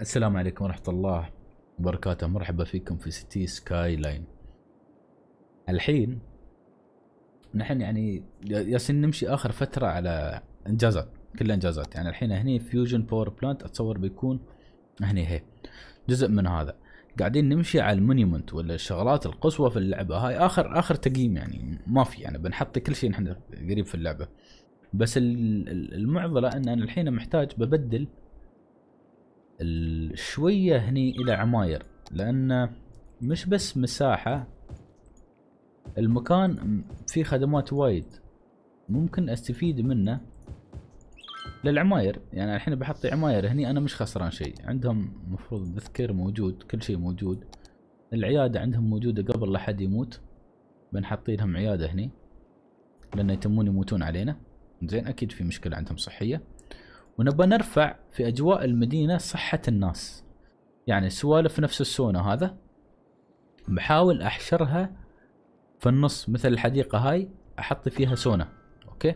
السلام عليكم ورحمة الله وبركاته. مرحبا فيكم في City Skyline الحين نحن يعني يالسين نمشي آخر فترة على إنجازات كلها إنجازات. يعني الحين هني fusion power plant أتصور بيكون هني هي جزء من هذا. قاعدين نمشي على ال monument ولا الشغلات القصوى في اللعبة. هاي آخر آخر تقييم يعني ما في. يعني بنحط كل شيء نحن قريب في اللعبة. بس ال- ال- المعضلة إن أنا الحين محتاج ببدل شوية هني إلى عماير لأن مش بس مساحة المكان فيه خدمات وايد ممكن أستفيد منه للعماير. يعني الحين بحط عماير هني أنا مش خسران شيء عندهم مفروض تذكير موجود كل شيء موجود. العيادة عندهم موجودة قبل لا حد يموت بنحط لهم عيادة هني لأن يتمون يموتون علينا. زين أكيد في مشكلة عندهم صحية. ونبى نرفع في أجواء المدينة صحة الناس. يعني سوالف نفس السونا هذا. بحاول أحشرها في النص مثل الحديقة هاي أحط فيها سونا أوكي؟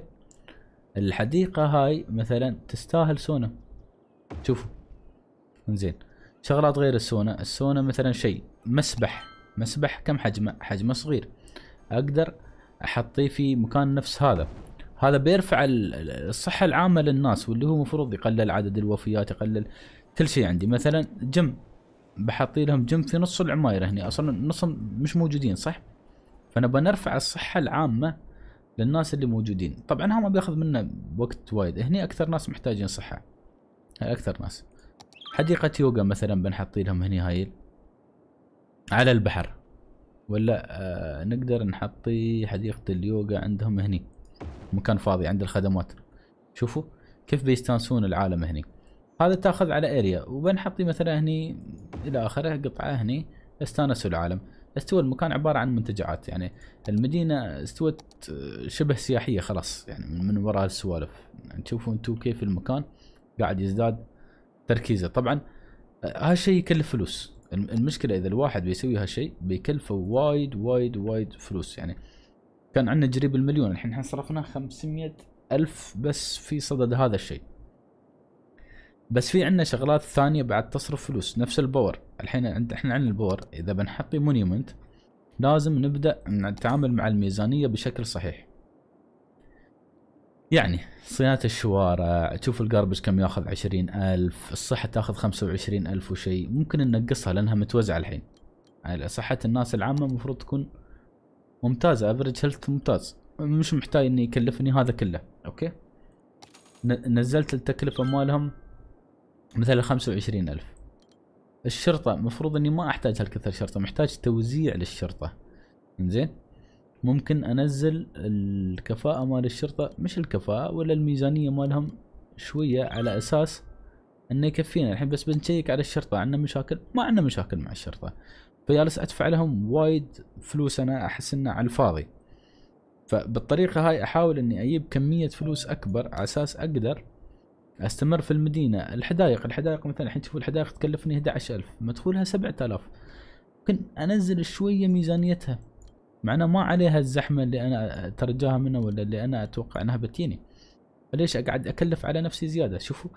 الحديقة هاي مثلا تستاهل سونا. شوفوا. زين شغلات غير السونا. السونا مثلا شيء. مسبح. مسبح كم حجمه؟ حجمه صغير. أقدر أحطيه في مكان نفس هذا. هذا بيرفع ال- ال- الصحة العامة للناس واللي هو المفروض يقلل عدد الوفيات يقلل كل شيء عندي. مثلا جم بحطي لهم جم في نص العماير هنا أصلا نصهم مش موجودين صح؟ فأنا بنرفع الصحة العامة للناس اللي موجودين. طبعا هذا ما بياخذ منا وقت وايد. هني أكثر ناس محتاجين صحة. هاي أكثر ناس. حديقة يوغا مثلا بنحطي لهم هني هاي على البحر. ولا آه نقدر نحطي حديقة اليوغا عندهم هني. مكان فاضي عند الخدمات. شوفوا كيف بيستانسون العالم هني. هذا تاخذ على area وبنحطي مثلا هني إلى آخره قطعة هني استانسوا العالم. استوى المكان عبارة عن منتجعات يعني المدينة استوت شبه سياحية خلاص يعني من, وراء السوالف. يعني تشوفوا أنتم كيف المكان قاعد يزداد تركيزه. طبعا هالشيء يكلف فلوس. الم- المشكلة إذا الواحد بيسوي هالشيء بيكلفه وايد وايد وايد فلوس. يعني كان عندنا قريب المليون الحين إحنا صرفنا 500 ألف بس في صدد هذا الشيء. بس في عندنا شغلات ثانية بعد تصرف فلوس نفس ال power. الحين عند إحنا عندنا ال power. إذا بنحطي monument لازم نبدأ نتعامل مع الميزانية بشكل صحيح. يعني صيانة الشوارع تشوف ال garbage كم ياخذ؟ عشرين ألف. الصحة تاخذ خمسة وعشرين ألف وشيء ممكن ننقصها لأنها متوزعة الحين. يعني صحة الناس العامة المفروض تكون ممتازة average health ممتاز. مش محتاج إني يكلفني هذا كله. أوكي؟ نزلت التكلفة مالهم مثلا خمسة وعشرين ألف. الشرطة مفروض إني ما أحتاج هالكثر شرطة محتاج توزيع للشرطة. زين ممكن أنزل الكفاءة مال الشرطة مش الكفاءة ولا الميزانية مالهم شوية على أساس إنه يكفينا. الحين بس بنشيك على الشرطة عندنا مشاكل؟ ما عندنا مشاكل مع الشرطة. فجالس أدفع لهم وايد فلوس أنا أحس إنه على الفاضي. فبالطريقة هاي أحاول إني أجيب كمية فلوس أكبر على أساس أقدر أستمر في المدينة. الحدائق الحدائق مثلا الحين تشوفوا الحدائق تكلفني 11000 مدخولها 7000 ممكن أنزل شوية ميزانيتها معناه ما عليها الزحمة اللي أنا أترجاها منها ولا اللي أنا أتوقع إنها بتجيني. فليش أقعد أكلف على نفسي زيادة؟ شوفوا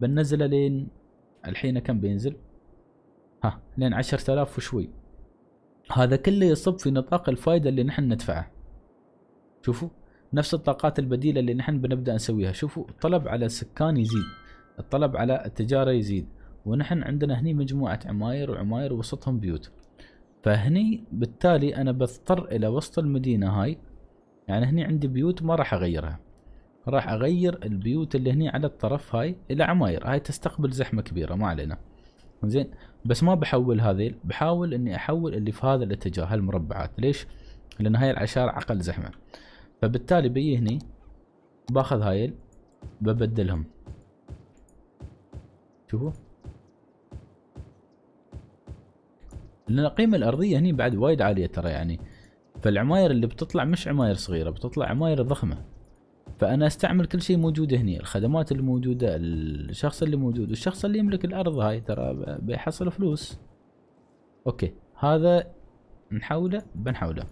بنزله لين الحين كم بينزل؟ ها لين 10000 وشوي. هذا كله يصب في نطاق الفائدة اللي نحن ندفعه. شوفوا نفس الطاقات البديلة اللي نحن بنبدأ نسويها. شوفوا الطلب على السكان يزيد الطلب على التجارة يزيد ونحن عندنا هني مجموعة عماير وعماير وسطهم بيوت. فهني بالتالي أنا بضطر إلى وسط المدينة هاي يعني هني عندي بيوت ما راح أغيرها. راح أغير البيوت اللي هني على الطرف هاي إلى عماير. هاي تستقبل زحمة كبيرة ما علينا. زين بس ما بحول هذيل بحاول إني أحول اللي في هذا الاتجاه هالمربعات. ليش؟ لأن هاي العشار أقل زحمة. فبالتالي بيجي هني باخذ هايل ببدلهم. شوفوا. لأن القيمة الأرضية هني بعد وايد عالية ترى يعني. فالعماير اللي بتطلع مش عماير صغيرة بتطلع عماير ضخمة. فأنا أستعمل كل شيء موجود هني الخدمات اللي موجودة الشخص اللي موجود والشخص اللي يملك الأرض هاي ترى بيحصل فلوس. أوكي هذا نحوله بنحوله.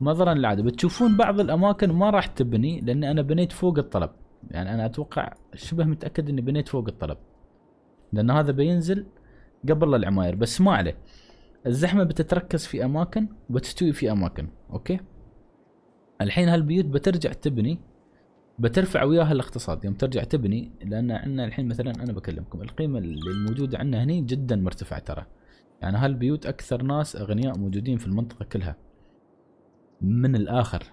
نظرا للعاده بتشوفون بعض الأماكن ما راح تبني لأن أنا بنيت فوق الطلب. يعني أنا أتوقع شبه متأكد إني بنيت فوق الطلب. لأن هذا بينزل قبل العماير بس ما عليه. الزحمة بتتركز في أماكن وبتستوي في أماكن أوكي؟ الحين هالبيوت بترجع تبني بترفع وياها الاقتصاد. يوم ترجع تبني لأن عندنا الحين مثلا أنا بكلمكم القيمة اللي الموجوده عندنا هني جدا مرتفعة ترى. يعني هالبيوت أكثر ناس أغنياء موجودين في المنطقة كلها. من الآخر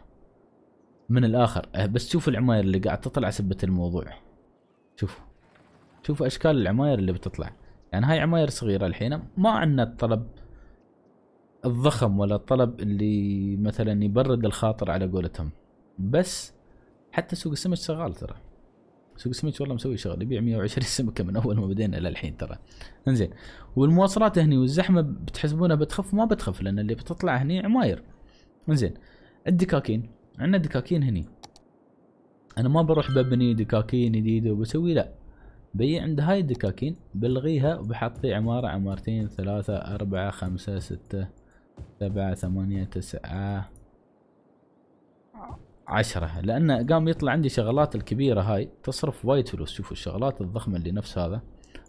من الآخر. أه، بس شوفوا العماير اللي قاعد تطلع سبة الموضوع. شوفوا شوفوا أشكال العماير اللي بتطلع. يعني هاي عماير صغيرة الحين ما عندنا الطلب الضخم ولا الطلب اللي مثلا يبرد الخاطر على قولتهم. بس حتى سوق السمك شغال ترى. سوق السمك والله مسوي شغل يبيع 120 سمكة من أول ما بدينا إلى الحين ترى. انزين. والمواصلات هني والزحمة بتحسبونها بتخف؟ ما بتخف لأن اللي بتطلع هني عماير. انزين. الدكاكين. عندنا دكاكين هني. أنا ما بروح ببني دكاكين جديده وبسوي لا. بي عند هاي الدكاكين بلغيها وبحطي عمارة عمارتين ثلاثة أربعة خمسة ستة. سبعة ثمانية تسعة عشرة. لأن قام يطلع عندي شغلات الكبيرة هاي تصرف وايد فلوس. شوفوا الشغلات الضخمة اللي نفس هذا.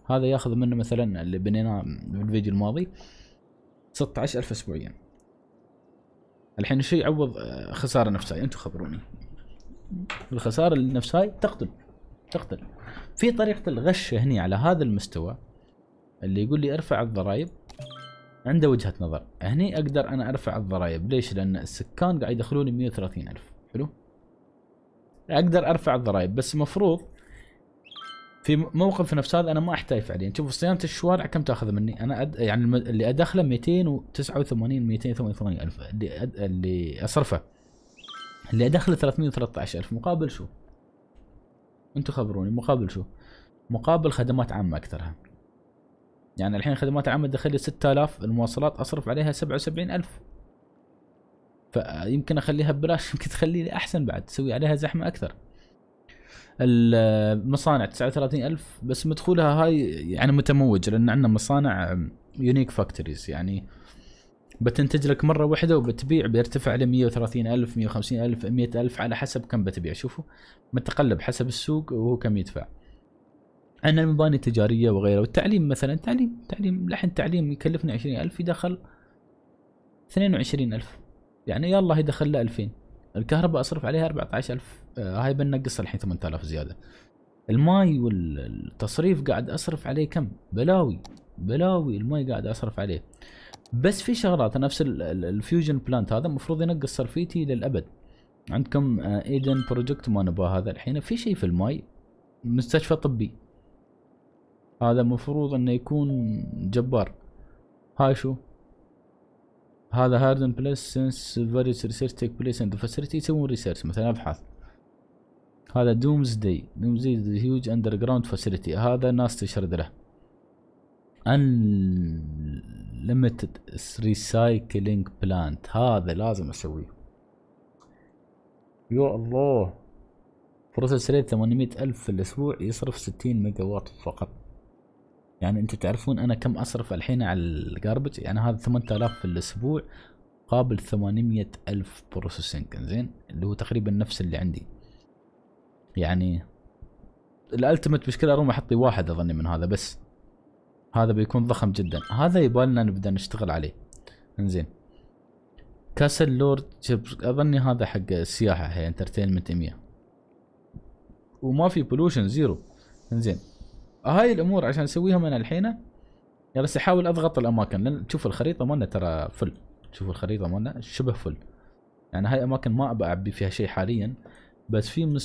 هذا ياخذ منه مثلا اللي بنيناه في الفيديو الماضي ستة عشر ألف أسبوعيا. الحين شو يعوض آه، خسارة نفسها أنتم خبروني. الخسارة اللي نفس هاي تقتل تقتل. في طريقة الغش هني على هذا المستوى اللي يقول لي ارفع الضرائب عنده وجهة نظر. هني أقدر أنا أرفع الضرائب ليش؟ لأن السكان قاعد يدخلوني 130 ألف. حلو؟ أقدر أرفع الضرائب بس المفروض في موقف نفس هذا أنا ما احتاج فعليا شوف صيانة الشوارع كم تأخذ مني؟ أنا أد... يعني اللي أدخله 289 288 ألف. اللي أد... اللي أصرفه. اللي أدخله 313 ألف. مقابل شو؟ أنتم خبروني. مقابل شو؟ مقابل خدمات عامة أكثرها. يعني الحين خدمات عامه تدخل لي 6000 المواصلات أصرف عليها 77000 فيمكن أخليها ببلاش يمكن تخلي لي أحسن بعد تسوي عليها زحمة أكثر. المصانع 39000 بس مدخولها هاي يعني متموج لأن عندنا مصانع unique factories يعني بتنتج لك مرة واحدة وبتبيع بيرتفع ل 130000 150000 100000 على حسب كم بتبيع. شوفوا متقلب حسب السوق وهو كم يدفع. عندنا المباني التجارية وغيرها. والتعليم مثلا تعليم تعليم لحن تعليم يكلفني 20000 يدخل 22000 يعني يلا يدخل له 2000 الكهرباء أصرف عليها 14000 آه هاي بنقص الحين 8000 زيادة. الماي والتصريف قاعد أصرف عليه كم؟ بلاوي بلاوي الماي قاعد أصرف عليه. بس في شغلات نفس ال fusion plant هذا المفروض ينقص صرفيتي للأبد. عندكم Eden آه، project ما نبغى هذا الحين. في شيء في الماي؟ مستشفى طبي. هذا المفروض إنه يكون جبار. هاي شو؟ هذا Hadron place science various research take place and facility يسوون research مثلا أبحاث. هذا doomsday doomsday huge underground facility هذا ناس تشرد له. ultimate recycling plant. هذا لازم أسويه. يا الله. process rate 800 ألف في الأسبوع يصرف 60 ميجا وات فقط. يعني أنتم تعرفون أنا كم اصرف الحين على ال garbage؟ يعني هذا 8000 في الأسبوع قابل 800 ألف processing زين؟ اللي هو تقريبا نفس اللي عندي. يعني ال ultimate مشكلة اروم احطي واحد أظني من هذا بس هذا بيكون ضخم جدا. هذا يبالنا نبدأ نشتغل عليه. إنزين. Castle Lord أظني هذا حق السياحة هي entertainment 100 وما في pollution zero. إنزين. هاي الأمور عشان أسويها من الحين جالس أحاول أضغط الأماكن لأن تشوف الخريطة مالنا ترى full شوف الخريطة مالنا شبه full يعني هاي أماكن ما ابى أعبي فيها شيء حاليا بس في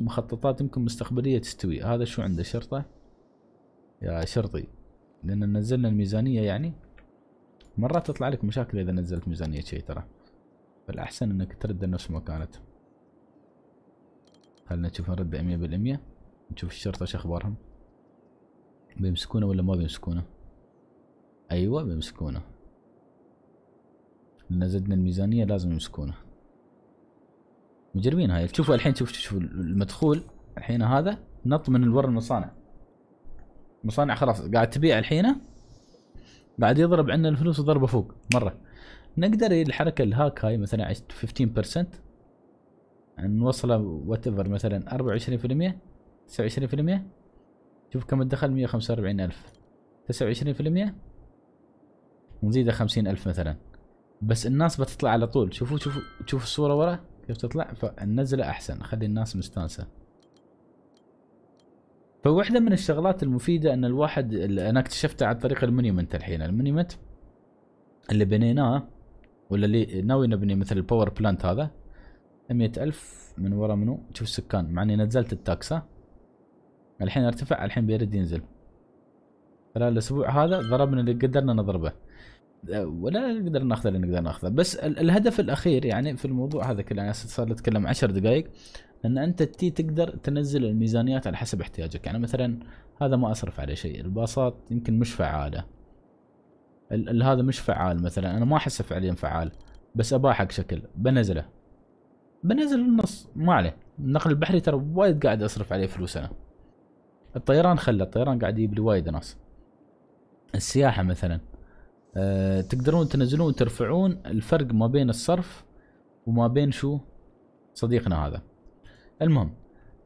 مخططات يمكن مستقبلية تستوي. هذا شو عنده؟ شرطة؟ يا شرطي. لأن نزلنا الميزانية يعني. مرات تطلع لك مشاكل إذا نزلت ميزانية شيء ترى. فالاحسن إنك ترد نفس ما كانت. خلنا نشوف نرد 100% نشوف الشرطة شو أخبارهم؟ بيمسكونه ولا ما بيمسكونه؟ أيوه بيمسكونه. لأن زدنا الميزانية لازم يمسكونه. مجربين هاي. شوفوا الحين شوف شوف المدخول. الحين هذا نط من الور المصانع. مصانع خلاص قاعد تبيع الحين. بعد يضرب عندنا الفلوس ضربه فوق مرة. نقدر الحركة الهاك هاي مثلا 15% نوصله وات ايفر مثلا 24% 29% شوف كم الدخل؟ 145000 29% نزيده 50000 مثلا. بس الناس بتطلع على طول. شوفوا شوفوا شوفوا الصورة ورا كيف تطلع. فننزله أحسن. خلي الناس مستانسة. فواحدة من الشغلات المفيدة أن الواحد أنا اكتشفتها عن طريق ال monument الحين. ال monument اللي بنيناه ولا اللي ناوي نبني مثل ال power plant هذا مئة ألف من ورا منو؟ شوف السكان. مع إني نزلت ال taxes. الحين ارتفع الحين بيرد ينزل. خلال الأسبوع هذا ضربنا اللي قدرنا نضربه. ولا نقدر ناخذ اللي نقدر ناخذه. بس الهدف الأخير يعني في الموضوع هذا كله أنا صار أتكلم 10 دقائق إن أنت تي تقدر تنزل الميزانيات على حسب احتياجك. يعني مثلا هذا ما أصرف عليه شيء الباصات يمكن مش فعالة. هذا مش فعال مثلا أنا ما احسه فعليا فعال بس اباه حق شكل. بنزله. بنزل النص ما عليه. النقل البحري ترى وايد قاعد أصرف عليه فلوس أنا. الطيران خلى الطيران قاعد يجيب لي وايد ناس. السياحة مثلا أه تقدرون تنزلون ترفعون الفرق ما بين الصرف وما بين شو؟ صديقنا هذا. المهم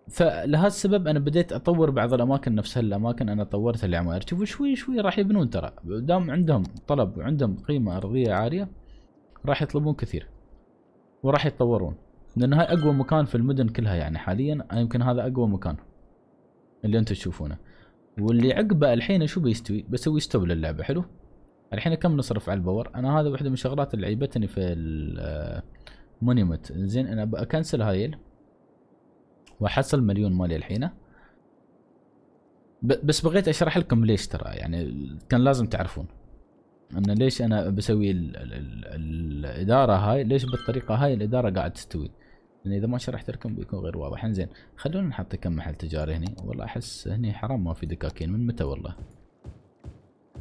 فلهذا السبب أنا بديت أطور بعض الأماكن نفس هالاماكن أنا طورتها العماير شوفوا شوي شوي راح يبنون ترى. دام عندهم طلب وعندهم قيمة أرضية عالية راح يطلبون كثير وراح يتطورون. لأن هاي أقوى مكان في المدن كلها يعني حاليا يمكن هذا أقوى مكان. اللي أنتم تشوفونه. واللي عقبه الحين شو بيستوي؟ بسوي stop للعبة حلو؟ الحين كم نصرف على ال power؟ أنا هذا واحدة من الشغلات اللي عيبتني في ال monument زين أنا بكنسل هايل وأحصل مليون مالي الحين. بس بغيت أشرح لكم ليش ترى يعني كان لازم تعرفون. إن ليش أنا بسوي ال ال ال الإدارة هاي ليش بالطريقة هاي الإدارة قاعد تستوي؟ لأن إذا ما شرحت لكم بيكون غير واضح. إنزين خلونا نحط كم محل تجاري هني. والله أحس هني حرام ما في دكاكين. من متى والله؟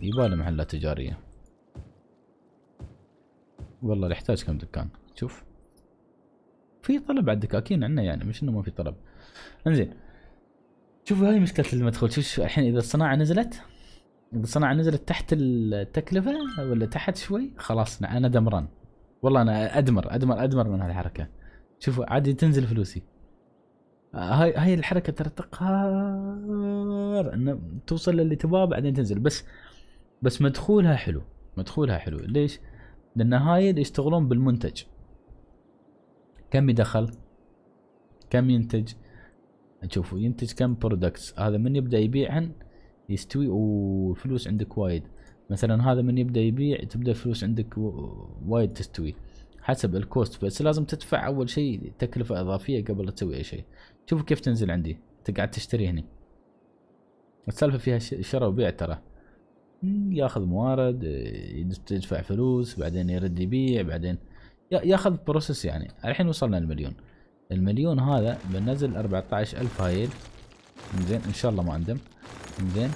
يباله محلات تجارية. والله يحتاج كم دكان؟ شوف. في طلب على الدكاكين عندنا يعني مش إنه ما في طلب. إنزين شوفوا هاي مشكلة المدخول. شوف الحين إذا الصناعة نزلت إذا الصناعة نزلت تحت التكلفة ولا تحت شوي خلاص أنا دمران. والله أنا أدمر أدمر أدمر من هالحركة. شوفوا عادي تنزل فلوسي. هاي هاي الحركة ترى تقهر انه توصل للي تبغاه بعدين تنزل. بس بس مدخولها حلو مدخولها حلو. ليش؟ لأن هاي اللي يشتغلون بالمنتج. كم يدخل؟ كم ينتج؟ تشوفوا ينتج كم products هذا من يبدأ يبيعهن يستوي وفلوس عندك وايد. مثلا هذا من يبدأ يبيع تبدأ فلوس عندك وايد تستوي. حسب ال cost بس لازم تدفع أول شيء تكلفة إضافية قبل لا تسوي أي شيء. شوفوا كيف تنزل عندي. تقعد تشتري هني. السالفة فيها شراء وبيع ترى. ياخذ موارد يدفع فلوس بعدين يرد يبيع بعدين ياخذ process يعني. الحين وصلنا المليون. المليون هذا بنزل 14000 هايل. زين إن شاء الله ما اندم زين.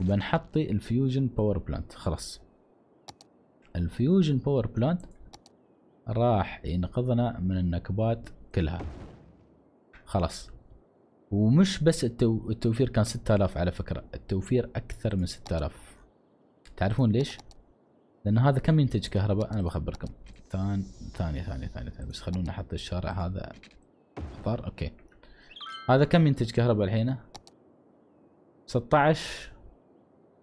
وبنحطي ال fusion power plant. خلاص. ال fusion power plant راح ينقذنا من النكبات كلها. خلاص. ومش بس التو... التوفير كان 6000 على فكرة التوفير أكثر من 6000 تعرفون ليش؟ لأن هذا كم ينتج كهرباء؟ أنا بخبركم. ثاني ثانية ثانية ثانية ثانية. بس خلونا نحط الشارع هذا. اختار okay. هذا كم ينتج كهرباء الحين؟ 16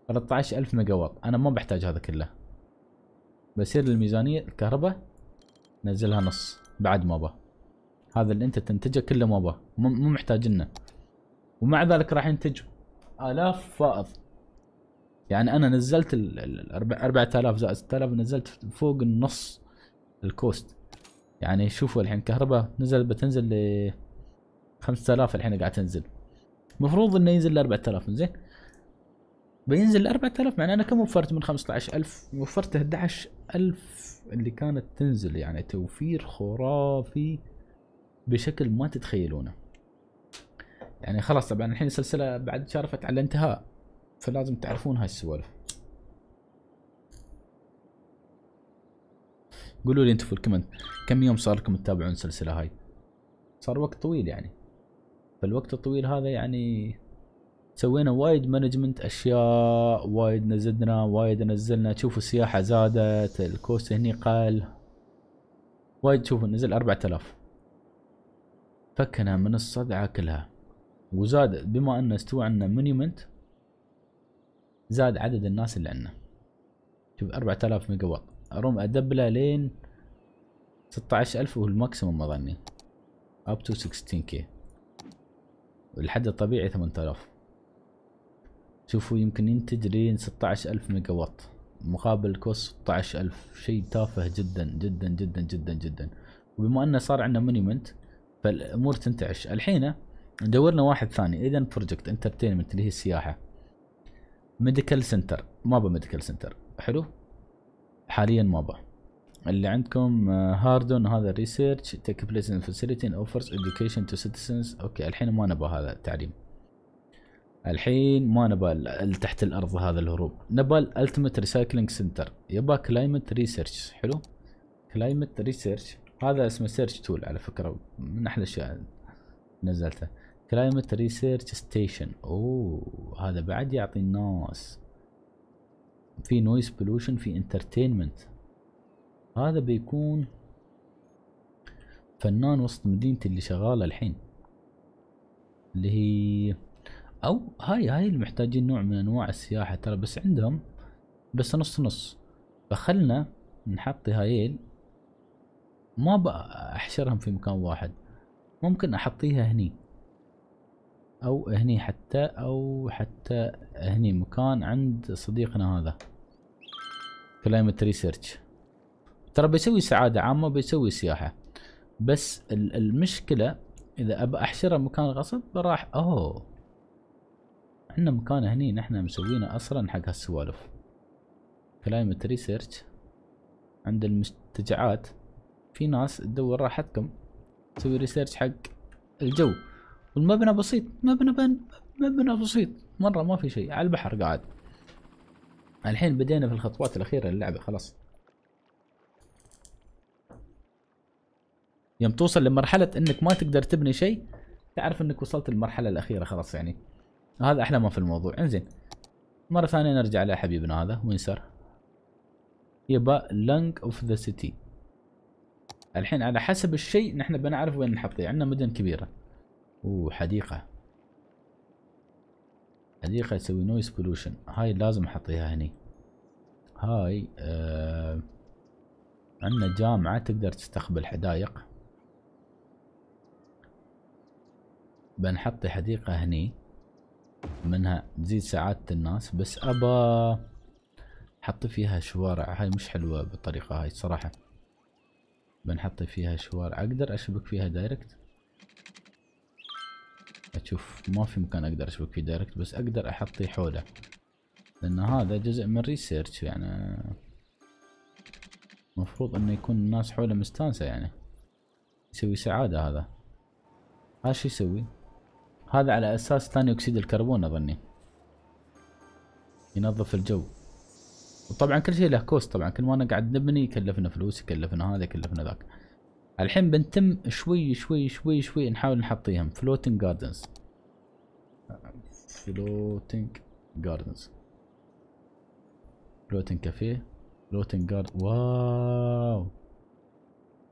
13 ألف ميجا واط. أنا ما بحتاج هذا كله. بصير الميزانية الكهرباء نزلها نص بعد ما با هذا اللي انت تنتجه كله ما با مو محتاج لنا ومع ذلك راح ينتج آلاف فائض. يعني أنا نزلت ال 4000 زائد 6000 نزلت فوق النص الكوست. يعني شوفوا الحين كهرباء نزل بتنزل ل 5000 الحين قاعد تنزل. المفروض إنه ينزل ل 4000 زين بينزل ل 4000 معناه أنا كم وفرت من 15000 وفرت 11000 اللي كانت تنزل يعني توفير خرافي بشكل ما تتخيلونه. يعني خلاص طبعا الحين السلسلة بعد شارفت على الانتهاء فلازم تعرفون هاي السوالف قولوا لي أنتم في ال comment كم يوم صار لكم تتابعون السلسلة هاي؟ صار وقت طويل يعني. فالوقت الطويل هذا يعني سوينا وايد management أشياء وايد نزلنا وايد نزلنا. تشوفوا السياحة زادت ال cost هني قال وايد تشوفوا نزل 4000 فكنا من الصدعة كلها. وزاد بما انه استوى عندنا monument زاد عدد الناس اللي عندنا شوف 4000 ميجا واط اروم أدبله لين 16000 هو ال maximum أظني. up to 16 k والحد الطبيعي 8000 شوفوا يمكن ينتج لين 16000 ميجا واط مقابل cost 16000 شيء تافه جدا جدا جدا جدا جدا. وبما أنه صار عندنا monument فالأمور تنتعش. الحين دورنا واحد ثاني. other project entertainment اللي هي السياحة. medical center ما با medical center حلو؟ حاليا ما با اللي عندكم هاردون هذا research take place in facility offers education to citizens okay الحين ما نبغى هذا التعليم. الحين ما نبى تحت الأرض هذا الهروب. نبى ال ultimate recycling center يبى climate research حلو؟ climate research هذا اسمه search tool على فكرة. من أحلى الأشياء نزلته. climate research station أوه هذا بعد يعطي الناس. في noise pollution في entertainment هذا بيكون فنان وسط مدينتي اللي شغالة الحين. اللي هي أو هاي هاي اللي محتاجين نوع من أنواع السياحة ترى بس عندهم بس نص نص. فخلنا نحط هايين ما بأحشرهم في مكان واحد. ممكن أحطيها هني. أو هني حتى أو حتى هني. مكان عند صديقنا هذا. climate research ترى بيسوي سعادة عامة بيسوي سياحة. بس المشكلة إذا أبى أحشره مكان غصب راح أوه. عندنا مكان هني نحن مسوينه أصلا حق هالسوالف. climate research عند المنتجعات. في ناس تدور راحتكم. تسوي research حق الجو. والمبنى بسيط. مبنى بن مبنى بسيط. مرة ما في شيء. على البحر قاعد. الحين بدينا في الخطوات الأخيرة للعبة. خلاص. يوم توصل لمرحلة إنك ما تقدر تبني شيء تعرف إنك وصلت للمرحلة الأخيرة. خلاص يعني. هذا أحلى ما في الموضوع. انزين مرة ثانية نرجع لحبيبنا هذا وين صار؟ يبا land of the city الحين على حسب الشيء نحن بنعرف وين نحطيه. عندنا مدن كبيرة. وحديقة حديقة. تسوي noise pollution هاي لازم أحطيها هني. هاي آه عندنا جامعة تقدر تستقبل حدايق بنحط حديقة هني. منها تزيد سعادة الناس بس ابى حط فيها شوارع. هاي مش حلوة بالطريقة هاي صراحة. بنحط فيها شوارع. أقدر أشبك فيها direct أشوف ما في مكان أقدر أشبك فيه direct بس أقدر احطيه حوله. لأن هذا جزء من research يعني. مفروض إنه يكون الناس حوله مستانسة يعني. يسوي سعادة هذا. هذا شو يسوي؟ هذا على أساس ثاني أكسيد الكربون أظني. ينظف الجو. وطبعا كل شيء له cost طبعا. كل ما أنا قاعد نبني يكلفنا فلوس يكلفنا هذا يكلفنا ذاك. الحين بنتم شوي شوي شوي شوي نحاول نحطيهم. floating gardens floating gardens floating café floating gard wow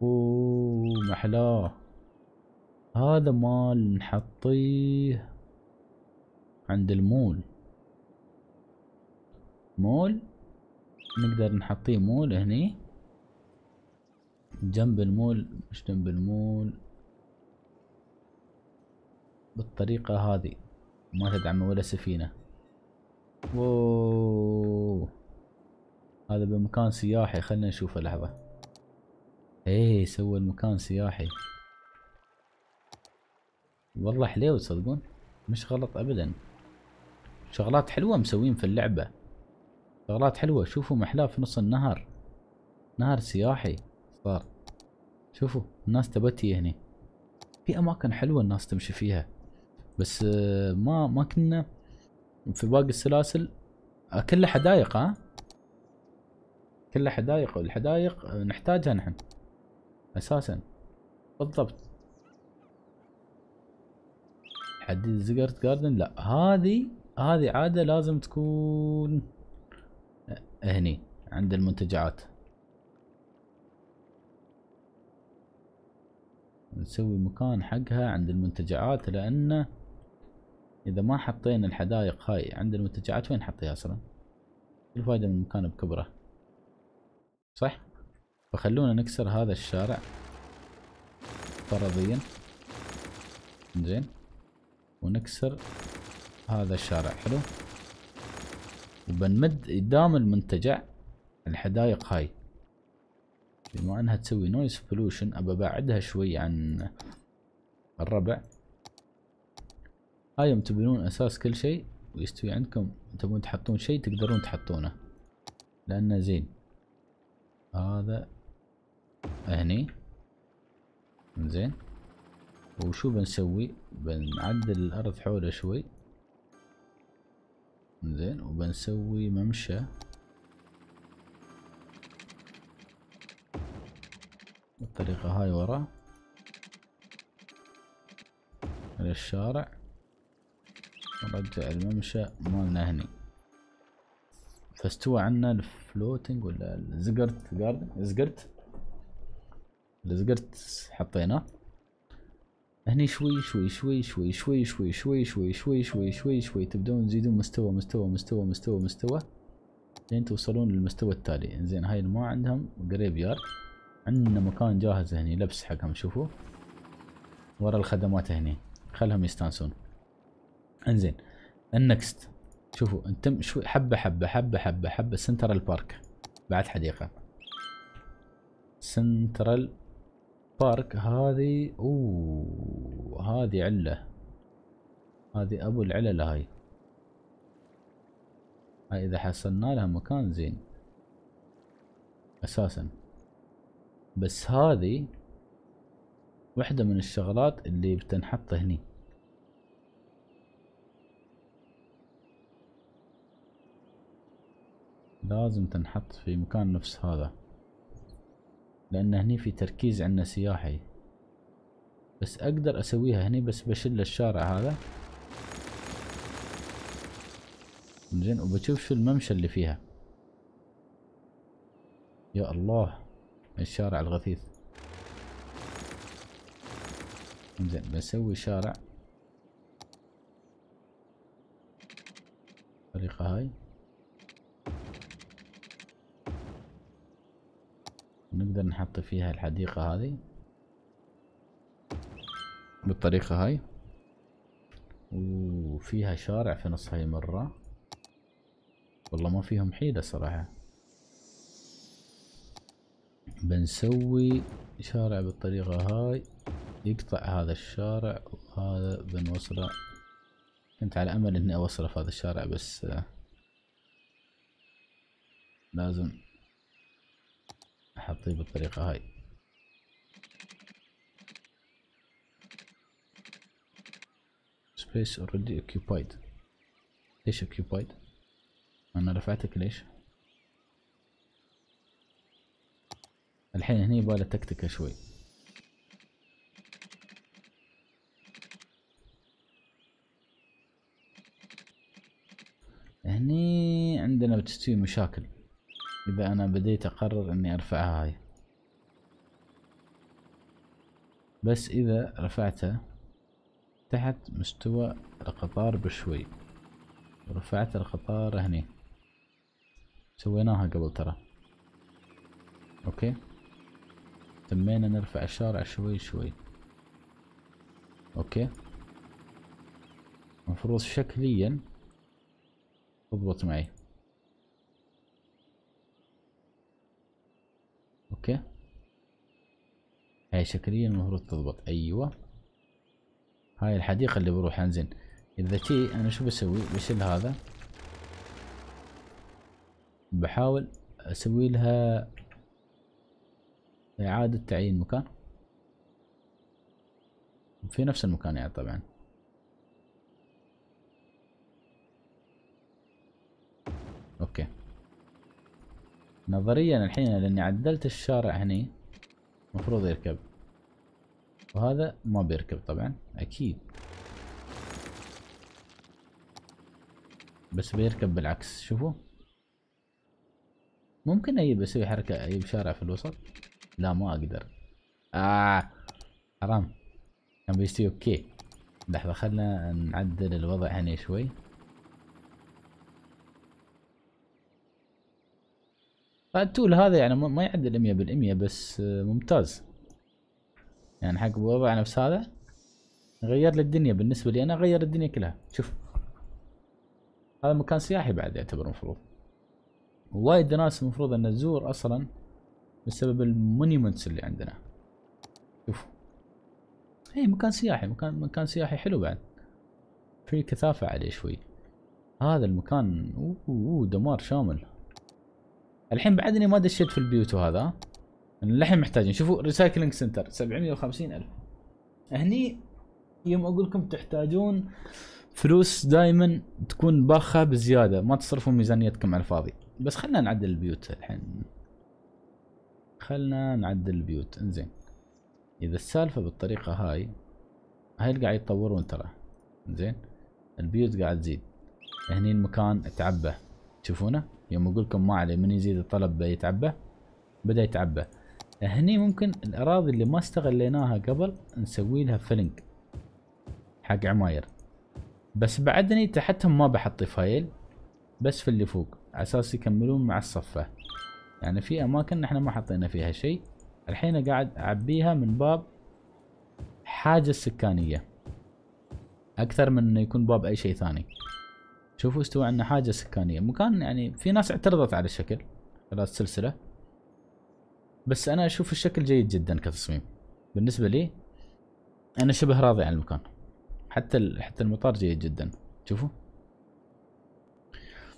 اوه محلاه. هذا مال نحطيه عند المول. مول؟ نقدر نحطيه مول هني. جنب المول مش جنب المول. بالطريقة هذه. ما تدعم ولا سفينة. اوه هذا بمكان سياحي خلنا نشوفه لحظة إيه سوى المكان سياحي والله حليو تصدقون مش غلط ابدا. شغلات حلوة مسوين في اللعبة. شغلات حلوة. شوفوا محلاه في نص النهر. نهر سياحي. صار. شوفوا الناس تبتي هنا في أماكن حلوة الناس تمشي فيها. بس آه، ما ما كنا في باقي السلاسل. آه، كلها حدايق ها؟ كلها حدايق. والحدايق آه، نحتاجها نحن. أساسا. بالضبط. حديد زيجرت جاردن؟ لا. هذه هذه عادة لازم تكون هني عند المنتجعات. نسوي مكان حقها عند المنتجعات لأنه إذا ما حطينا الحدائق هاي عند المنتجعات وين نحطيها أصلا؟ الفايدة من المكان بكبره؟ صح؟ فخلونا نكسر هذا الشارع فرضيا. زين. ونكسر هذا الشارع حلو. وبنمد قدام المنتجع الحدايق هاي. بما أنها تسوي noise pollution أبى أبعدها شوي عن الربع. هاي يوم تبنون أساس كل شيء ويستوي عندكم. تبون تحطون شيء تقدرون تحطونه. لأنه زين. هذا هني. زين. وشو بنسوي؟ بنعدل الأرض حوله شوي. زين وبنسوي ممشى. بالطريقة هاي ورا. للشارع نرجع الممشى مالنا هني. فاستوى عنا الفلوتنج ولا الزقرت؟ جاردن زقرت. الزقرت حطيناه. هني شوي شوي شوي شوي شوي شوي شوي شوي شوي شوي شوي شوي تبدون تزيدون مستوى مستوى مستوى مستوى مستوى لين توصلون للمستوى التالي انزين هاي ما عندهم قريب يار عندنا مكان جاهز هني لبس حقهم شوفوا ورا الخدمات هني خلهم يستانسون انزين النكست شوفوا أنتم شوي حبة حبة حبة حبة حبة سنترال بارك بعد حديقة سنترال بارك هذه أوه هذه علة. هذه أبو العلة هاي. هاي إذا حصلنا لها مكان زين. أساسا. بس هذه واحدة من الشغلات اللي بتنحط هني. لازم تنحط في مكان نفس هذا. لأن هني في تركيز عنا سياحي. بس أقدر أسويها هني بس بشل الشارع هذا. زين وبشوف شو الممشى اللي فيها. يا الله الشارع الغثيث. زين بسوي شارع. الطريقة هاي. نقدر نحط فيها الحديقة هذه؟ بالطريقة هاي؟ وفيها شارع في نص هاي مرة. والله ما فيهم حيلة صراحة. بنسوي شارع بالطريقة هاي. يقطع هذا الشارع وهذا بنوصله. كنت على أمل إني أوصله في هذا الشارع بس لازم احطيه بالطريقة هاي. Space already occupied. ليش occupied أنا رفعتك ليش؟ الحين هني يبغى تكتكه شوي. هني عندنا بتستوي مشاكل. إذا أنا بديت أقرر إني ارفعها هاي. بس إذا رفعتها تحت مستوى القطار بشوي. ورفعت القطار هني. سويناها قبل ترى. أوكي؟ تمينا نرفع الشارع شوي شوي. okay؟ مفروض شكليا تضبط معي. okay. هاي شكليا المفروض تضبط. أيوه. هاي الحديقة اللي بروح إنزين. إذا تي أنا شو بسوي؟ بشيل هذا؟ بحاول أسوي لها إعادة تعيين مكان. في نفس المكان يعني طبعا. أوكي. نظريا الحين لأني عدلت الشارع هني المفروض يركب. وهذا ما بيركب طبعا أكيد. بس بيركب بالعكس شوفوا. ممكن أجيب أسوي حركة أجيب شارع في الوسط؟ لا ما أقدر. آه حرام. كان بيشتي أوكي. لحظة خلنا نعدل الوضع هنا شوي. التول هذا يعني ما يعدل مية بالمية بس ممتاز. يعني حق وضع نفس هذا غير لي الدنيا. بالنسبة لي أنا غير الدنيا كلها. شوف. هذا مكان سياحي بعد يعتبر المفروض وايد ناس المفروض أن تزور أصلا بسبب ال monuments اللي عندنا. شوف. اي مكان سياحي مكان مكان سياحي حلو بعد. في كثافة عليه شوي. هذا المكان أوه دمار شامل. الحين بعدني ما دشيت في البيوت وهذا الحين محتاجين. شوفوا recycling center 750 ألف. هني يوم أقول لكم تحتاجون فلوس دائما تكون باخة بزيادة ما تصرفون ميزانيتكم على الفاضي. بس خلنا نعدل البيوت الحين. خلنا نعدل البيوت. إنزين. إذا السالفة بالطريقة هاي هاي اللي قاعد يتطورون ترى. زين البيوت قاعد تزيد. هني المكان تعبى تشوفونه؟ يوم أقول لكم ما عليه من يزيد الطلب يتعبى بدأ يتعبى هني ممكن الأراضي اللي ما استغليناها قبل نسوي لها filling حق عماير. بس بعدني تحتهم ما بحط fill بس في اللي فوق على أساس يكملون مع الصفة. يعني في أماكن إحنا ما حطينا فيها شيء الحين قاعد أعبيها من باب حاجة سكانية. أكثر من إنه يكون باب أي شيء ثاني. شوفوا استوى عندنا حاجة سكانية. مكان يعني في ناس اعترضت على الشكل خلاص سلسلة بس أنا أشوف الشكل جيد جدا كتصميم. بالنسبة لي أنا شبه راضي عن المكان. حتى حتى المطار جيد جدا. شوفوا.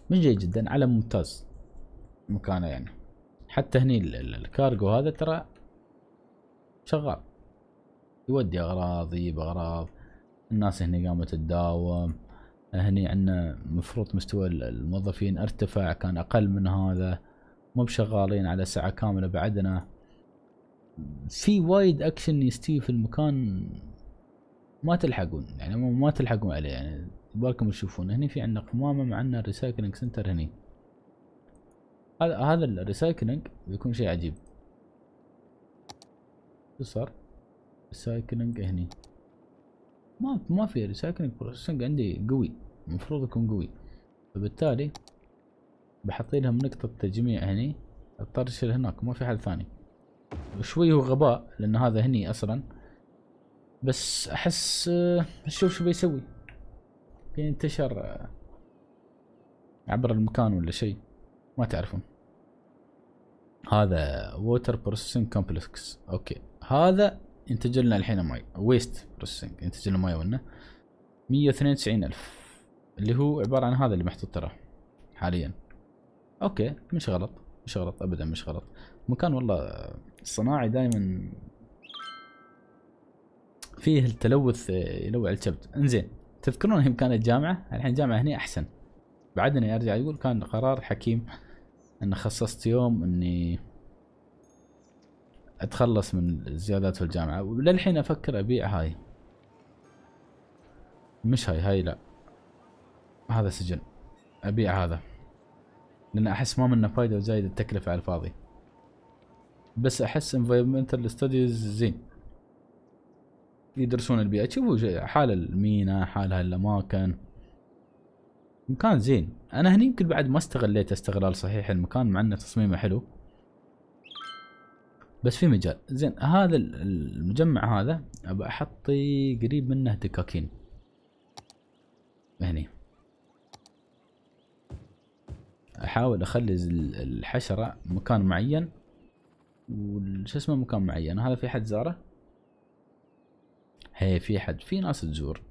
من جيد جدا على ممتاز. مكانه يعني. حتى هني الكارغو هذا ترى شغال. يودي أغراض يجيب أغراض. الناس هنا قامت تداوم هني عندنا مفروض مستوى الموظفين ارتفع كان أقل من هذا مو بشغالين على ساعة كاملة بعدنا. في وايد اكشن يستوي في المكان ما تلحقون يعني ما تلحقون عليه يعني بالكم تشوفون هني في عندنا قمامة مع عندنا recycling center هني. هذا هذا ال recycling بيكون شيء عجيب. شو صار؟ recycling هني. ما ما في recycling processing عندي قوي المفروض يكون قوي. فبالتالي بحط لهم نقطة تجميع هني أضطر أشيل هناك ما في حل ثاني. وشوي هو غباء لأن هذا هني أصلا. بس أحس شوف شو بيسوي. ينتشر عبر المكان ولا شيء ما تعرفون. هذا water processing complex okay. هذا ينتج لنا الحين ماي waste processing ينتج لنا ماي ونا. 192 ألف. اللي هو عبارة عن هذا اللي محطوط ترى حاليا. أوكي مش غلط مش غلط ابدا مش غلط. مكان والله الصناعي دائما فيه التلوث يلوع الكبد. انزين تذكرون هي كانت جامعة؟ الحين جامعة هني أحسن. بعدني أرجع يقول كان قرار حكيم ان خصصت يوم إني أتخلص من الزيادات في الجامعة. وللحين أفكر أبيع هاي. مش هاي هاي لا. هذا سجن. أبيع هذا. لأن أحس ما منه فايدة وزايد التكلفة على الفاضي. بس أحس environmental studies زين. يدرسون البيئة. شوفوا حال المينا حال هالاماكن مكان زين. أنا هني يمكن بعد ما استغليت استغلال صحيح المكان مع إنه تصميمه حلو. بس في مجال. زين هذا المجمع هذا أبى أحطي قريب منه دكاكين هني أحاول أخلي الحشرة مكان معين وش اسمه مكان معين. هذا في حد زاره؟ هي في حد. في ناس تزور.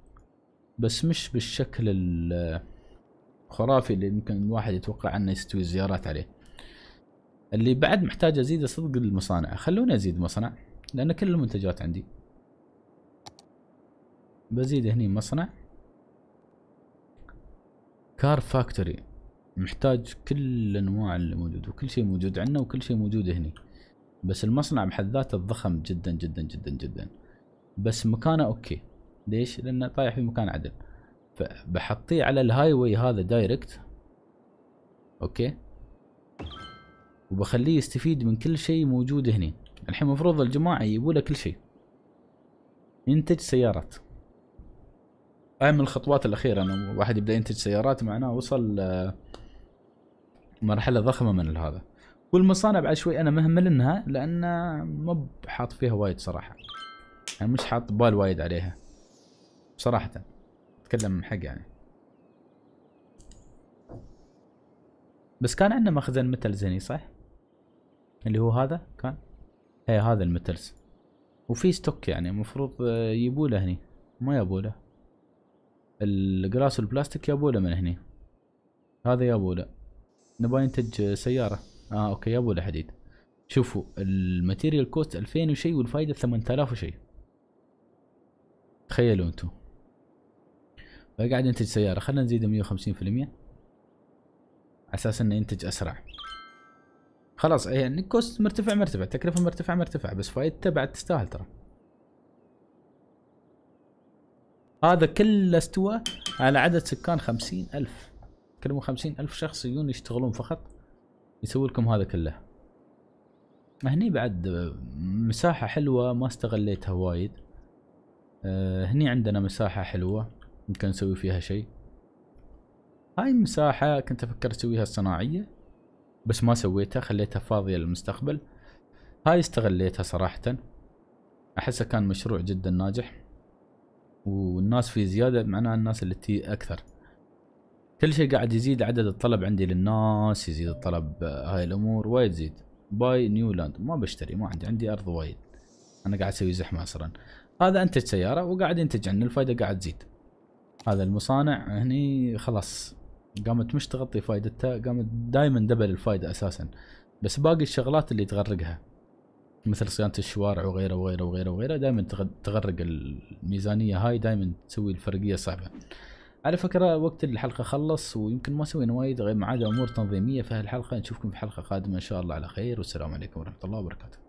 بس مش بالشكل الخرافي اللي يمكن الواحد يتوقع أنه يستوي زيارات عليه. اللي بعد محتاج أزيد صدق المصانع. خلوني أزيد مصنع لأن كل المنتجات عندي. بزيد هني مصنع. car factory محتاج كل الأنواع اللي موجود وكل شيء موجود عندنا وكل شيء موجود هني. بس المصنع بحد ذاته ضخم جدا جدا جدا جدا. بس مكانه okay. ليش؟ لأنه طايح في مكان عدل. فبحطيه على ال highway هذا direct okay؟ وبخليه يستفيد من كل شيء موجود هنا الحين المفروض الجماعة يجيبوا له كل شيء. ينتج سيارات. من الخطوات الأخيرة أنه واحد يبدأ ينتج سيارات معناه وصل آه، مرحلة ضخمة من هذا. والمصانع بعد شوي أنا مهمل إنها لأن ما حاط فيها وايد صراحة. يعني مش حاط بال وايد عليها. صراحة. أتكلم حق يعني. بس كان عندنا مخزن metals هني صح؟ اللي هو هذا كان؟ إيه هذا ال metals وفي stock يعني المفروض يبوله هني. ما يبوله ال glass والبلاستيك يبوله من هني. هذا يبوله نبغى ننتج سيارة. آه okay يبوله حديد. شوفوا ال material cost 2000 وشي والفايدة 8000 وشي. تخيلوا أنتم فقاعد ينتج سيارة. خلينا نزيد 150% على أساس إنه ينتج أسرع. خلاص يعني كوست مرتفع مرتفع تكلفة مرتفع مرتفع بس فايدته بعد تستاهل ترى. هذا كله استوى على عدد سكان خمسين ألف. تكلموا خمسين ألف شخص يجون يشتغلون فقط يسوي لكم هذا كله. هني بعد مساحة حلوة ما استغليتها وايد. آه، هني عندنا مساحة حلوة يمكن نسوي فيها شيء. هاي مساحة كنت أفكر أسويها صناعية. بس ما سويتها خليتها فاضية للمستقبل. هاي استغليتها صراحة. أحسه كان مشروع جدا ناجح والناس في زيادة معناها الناس اللي تي أكثر. كل شيء قاعد يزيد عدد الطلب عندي للناس يزيد الطلب هاي الأمور وايد تزيد buy new land ما بشتري ما عندي عندي أرض وايد. أنا قاعد أسوي زحمة أصلا. هذا أنتج سيارة وقاعد ينتج عنه الفائده قاعد تزيد. هذا المصانع هني خلاص. قامت مش تغطي فائدتها قامت دائما دبل الفائده أساسا. بس باقي الشغلات اللي تغرقها مثل صيانة الشوارع وغيره وغيره وغيره وغيره دائما تغرق الميزانية هاي دائما تسوي الفرقية صعبة. على فكرة وقت الحلقة خلص ويمكن ما سوينا وايد غير ما أمور تنظيمية في هالحلقة نشوفكم في حلقة قادمة إن شاء الله على خير والسلام عليكم ورحمة الله وبركاته.